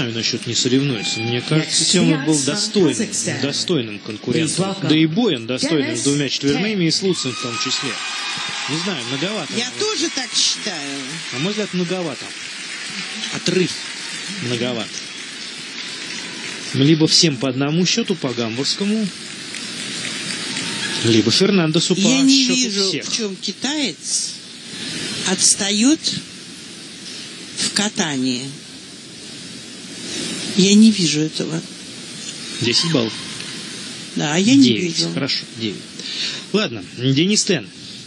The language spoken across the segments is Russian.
знаю насчет не соревнуется. Мне кажется, Сема был достойным, достойным конкурентом. Да и Боин достойным с двумя четверными и с Луцем в том числе. Не знаю, многовато. Я тоже так считаю. На мой взгляд, многовато. Отрыв многовато. Либо всем по одному счету по гамбургскому, либо Фернандесу по Я не счету вижу, всех. в чем китаец отстает в катании. Я не вижу этого. 10 баллов. Да, а я не 9. вижу. Хорошо, 9. Ладно, Денис Тен.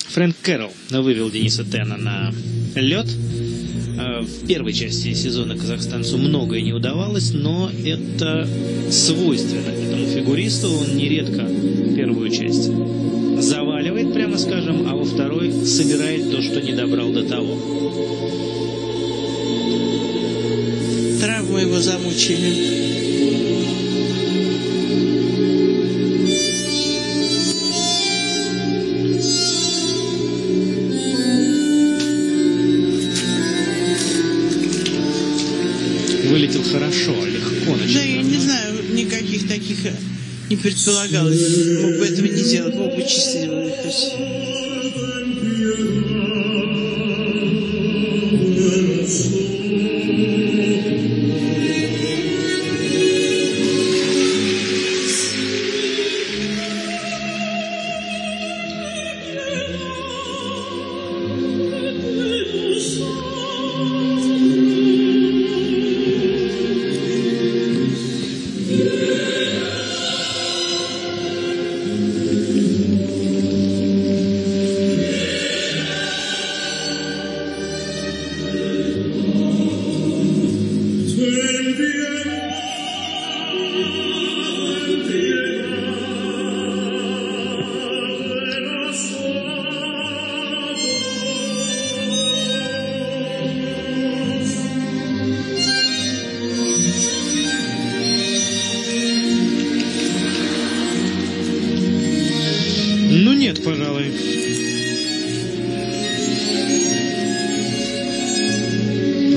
Фрэнк Кэрролл вывел Дениса Тена на лед. Э, В первой части сезона казахстанцу многое не удавалось, но это свойственно этому фигуристу. Он нередко первую часть заваливает, прямо скажем, а во второй собирает то, что не добрал до того. Травмы его замучили. Вылетел хорошо, легко Да, я не знаю, никаких таких не предполагалось. Мог бы этого не делать, мог бы чистить Ну нет, пожалуй.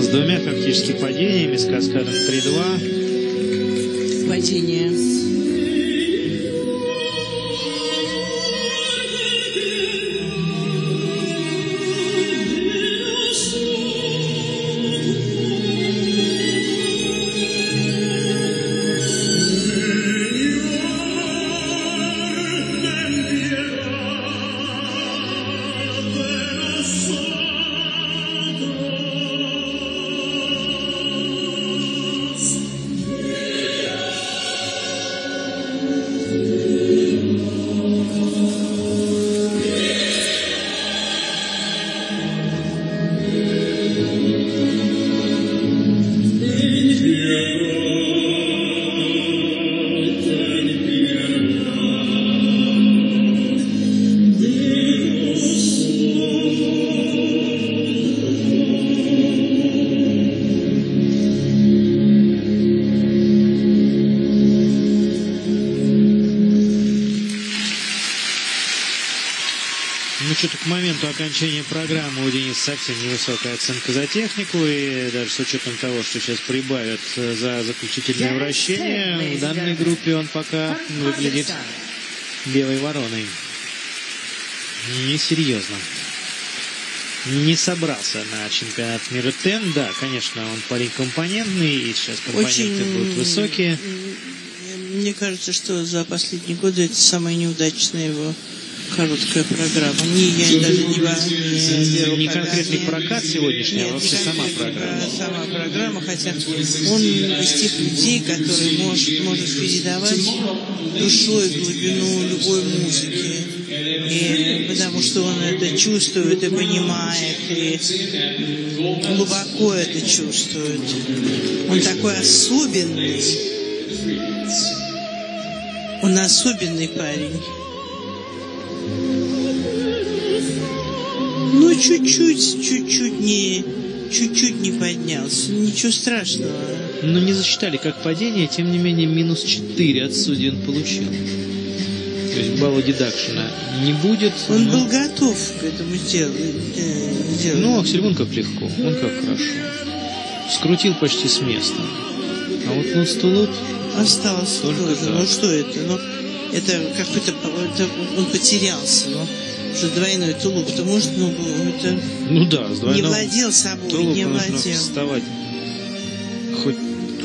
С двумя фактически падениями, с каскадом 3-2. Падение. Что-то к моменту окончания программы у Дениса совсем невысокая оценка за технику, и даже с учетом того, что сейчас прибавят э, за заключительное вращение, в данной группе он пока выглядит белой вороной. Несерьезно. Не собрался на чемпионат мира ТЭН. Да, конечно, он парень компонентный, и сейчас компоненты Очень, будут высокие. Мне кажется, что за последние годы это самая неудачная его короткая программа. Не, я даже не, во- не беру Не как- конкретный не- прокат сегодняшний, а вообще не сама программа. про- Сама программа, хотя он из тех людей, который может, может передавать душой глубину любой музыки. И потому что он это чувствует и понимает, и глубоко это чувствует. Он такой особенный. Он особенный парень. Ну, чуть-чуть, чуть-чуть не, чуть-чуть не поднялся. Ничего страшного. Но не засчитали как падение, тем не менее минус 4 от судей он получил. То есть балла дедакшена не будет. Он но- был готов к этому делу. э, делу. Ну, Аксель, вон как легко, вон как хорошо. Скрутил почти с места. А вот ну стулуп Остался Только тоже. Ну что это? Ну, это какой-то... он потерялся. Ну, что двойной тулуп-то может, ну, это... Ну да, с Не двойным владел собой, не владел. вставать. Хоть,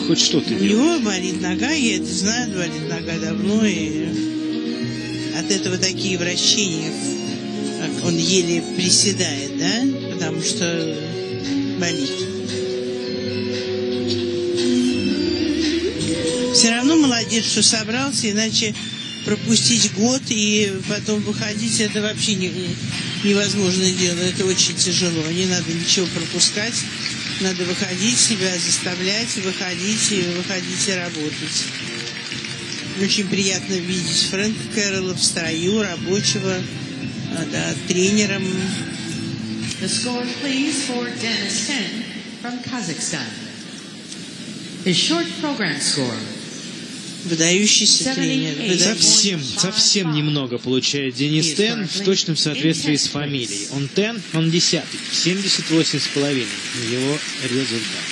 хоть что-то У делать. него болит нога, я это знаю, болит нога давно, и от этого такие вращения, как он еле приседает, да, потому что болит. Все равно молодец, что собрался, иначе пропустить год и потом выходить, это вообще не- невозможное дело, это очень тяжело, не надо ничего пропускать, надо выходить, себя заставлять, выходить и выходить и работать. Очень приятно видеть Фрэнка Кэрролла в строю, рабочего, а, да, тренером. The score, please, for Dennis Ten from Kazakhstan. His short program score, Выдающийся тренер. выда- Совсем, совсем немного получает Денис Тен в точном соответствии с фамилией. Он Тен, он десятый. 78,5 его результат.